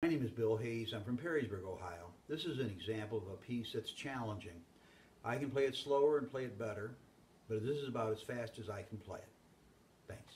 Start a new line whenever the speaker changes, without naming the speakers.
My name is Bill Hayes. I'm from Perrysburg, Ohio. This is an example of a piece that's challenging. I can play it slower and play it better, but this is about as fast as I can play it. Thanks.